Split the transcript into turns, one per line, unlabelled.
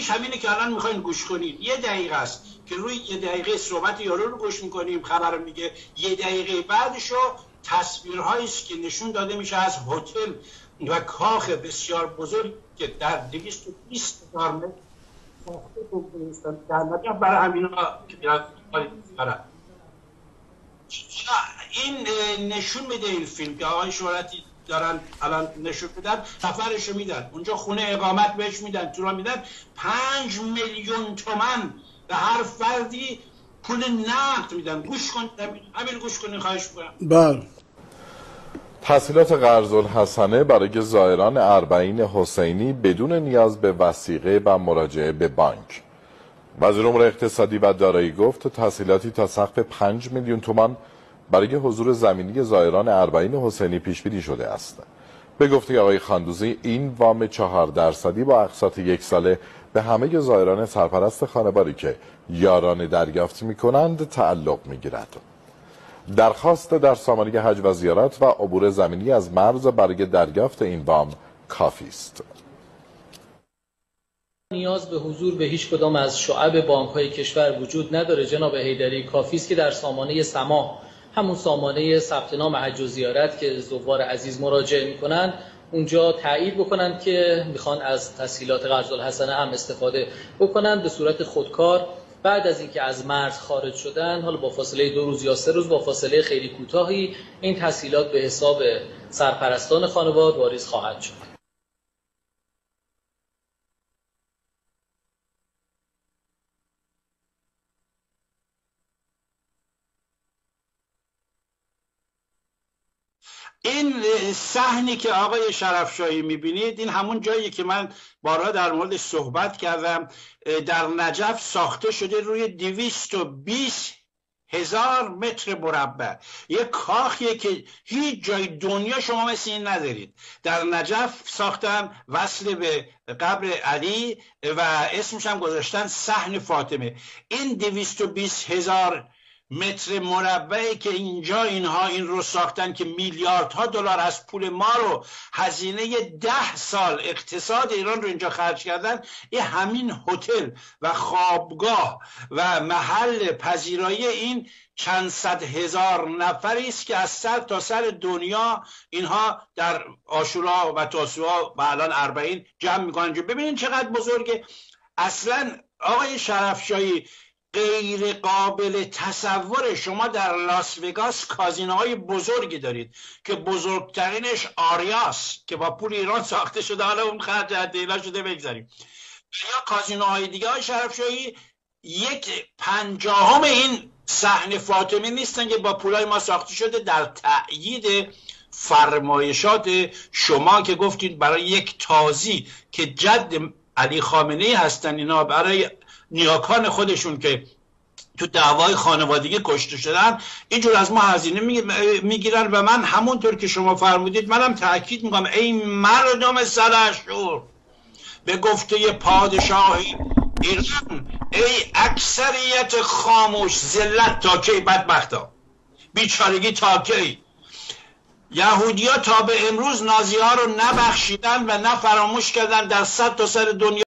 یکیش همینه که الان می‌خواین گوش کنید یه دقیقه است که روی یه دقیقه صحبت یارو رو گوش می‌کنیم. خبر میگه. یه دقیقه بعدشو تصویرهایی است که نشون داده میشه از هتل و کاخ بسیار بزرگ که در 220 هزار متر برای همین این نشون میده این فیلم که آقای شهرتی دارن الان نشون میدن سفرش رو میدن. اونجا خونه اقامت بهش میدن تو را میدن. پنج میلیون تومن به هر فردی پول نقد میدن. گوش کن همین گوش کنی خواهش می‌کنم.
بله.
تحصیلات قرض الحسنه برای زائران اربعین حسینی بدون نیاز به وسیقه و مراجعه به بانک. وزیر امور اقتصادی و دارایی گفت تحصیلاتی تا سقف 5 میلیون تومان برای حضور زمینی زائران اربعین حسینی پیش بینی شده است به گفته آقای خاندوزی این وام چهار درصدی با اقساط یک ساله به همه زائران سرپرست خانواری که یاران دریافت می کنند تعلق می گیرد. درخواست در سامانه حج و زیارت و عبور زمینی از مرز برای دریافت این وام کافی است.
نیاز به حضور به هیچ کدام از شعب بانک های کشور وجود نداره جناب هیدری کافی است که در سامانه سما همون سامانه ثبت نام حج و زیارت که زوار عزیز مراجعه می‌کنن اونجا تایید بکنن که می‌خوان از تسهیلات قرض الحسنه هم استفاده بکنن به صورت خودکار. بعد از اینکه از مرز خارج شدن حالا با فاصله دو روز یا سه روز با فاصله خیلی کوتاهی این تسهیلات به حساب سرپرستان خانواد واریز خواهد شد.
این صحنی که آقای شرفشاهی می‌بینید این همون جایی که من بارها در مورد صحبت کردم در نجف ساخته شده روی دویست و بیس هزار متر مربع. یه کاخیه که هیچ جای دنیا شما مثل این ندارید. در نجف ساختن وصل به قبر علی و اسمش هم گذاشتن صحن فاطمه. این دویست و بیس هزار متر مربعی که اینجا اینها این رو ساختن که میلیاردها دلار از پول ما رو هزینه ده سال اقتصاد ایران رو اینجا خرج کردن این همین هتل و خوابگاه و محل پذیرایی این چند صد هزار نفری است که از سر تا سر دنیا اینها در آشورا و تاسوعا و الان اربعین جمع می‌کنن. ببینید چقدر بزرگه. اصلا آقای شرفشاهی غیر قابل تصور شما در لاس وگاس کازینوهای بزرگی دارید که بزرگترینش آریاس که با پول ایران ساخته شده. حالا اون خرج دیلا شده بگذاریم. یا کازینوهای دیگه های شرفشاهی. یک پنجاهم این صحنه فاطمه نیستن که با پولای ما ساخته شده در تأیید فرمایشات شما که گفتید برای یک تازی که جد علی خامنه ای هستن اینا برای نیاکان خودشون که تو دعوای خانوادگی کشته شدن اینجور از ما هزینه می‌گیرن و من همونطور که شما فرمودید منم تاکید می‌کنم ای مردم سرشور به گفته پادشاهی ایران ای اکثریت خاموش ذلت تا کی بدبختا بیچارگی تا کی. یهودی ها تا به امروز نازی ها رو نبخشیدن و نه فراموش کردن در صد تا سر دنیا